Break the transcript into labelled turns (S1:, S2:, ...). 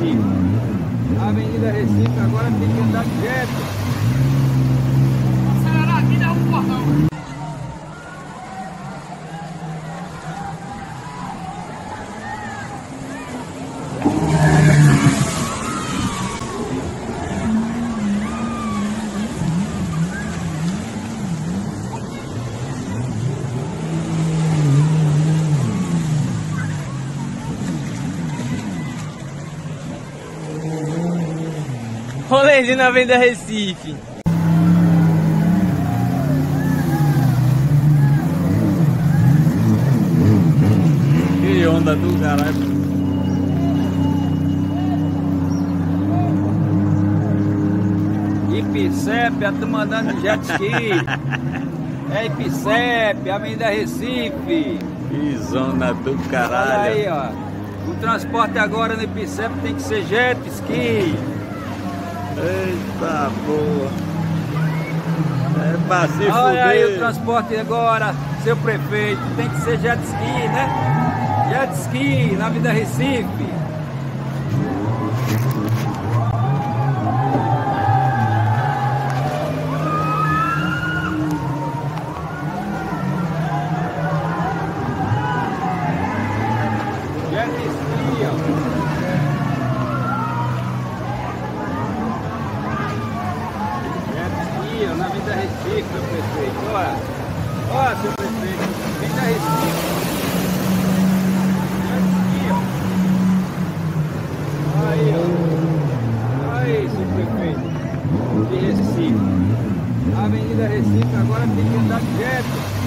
S1: Recife. A Avenida Recife agora tem que andar de
S2: Rolezinho na Venda Recife.
S3: Que onda do caralho.
S1: Ipicep, a turma andando jet ski. É Ipicep, Avenida Recife.
S3: Que zona do Olha caralho. aí,
S1: ó. O transporte agora no Ipicep tem que ser jet ski.
S3: Eita boa. É pra se Olha fuder. aí o
S1: transporte agora, seu prefeito. Tem que ser jet ski, né? Jet ski na Vida Recife. da Recife, meu prefeito. Olha, olha, seu prefeito, vem da Recife. Aí, ó. Aí, seu prefeito de Recife. A Avenida Recife agora tem que andar direto.